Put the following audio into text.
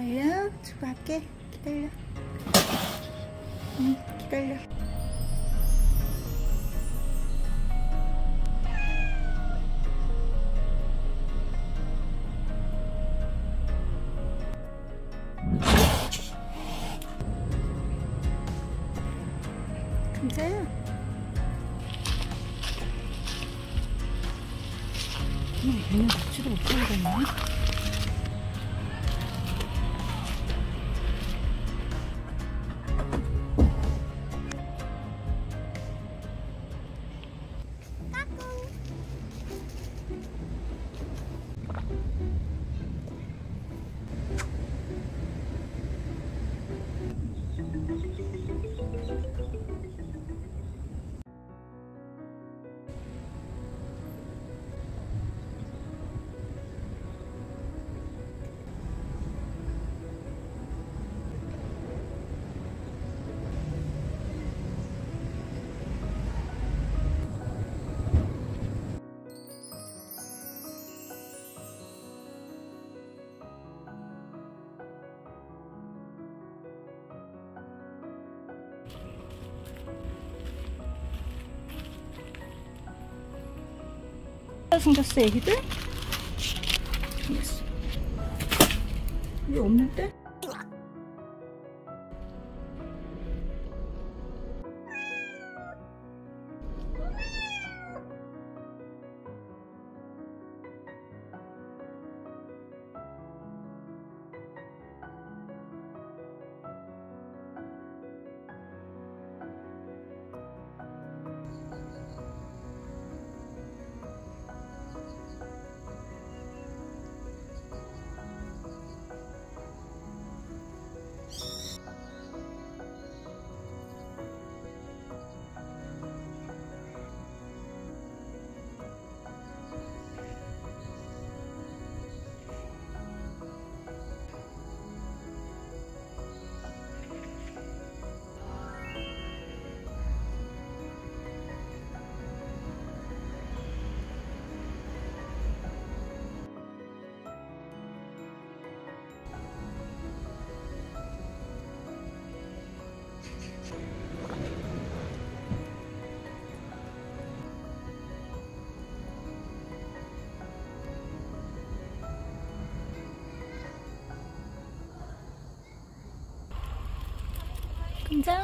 기다려. 수고할게. 기다려. 응 기다려. 감자야 얘는 먹지도 못하게 됐네 생겼어 애기들? 이게 없는데? 你真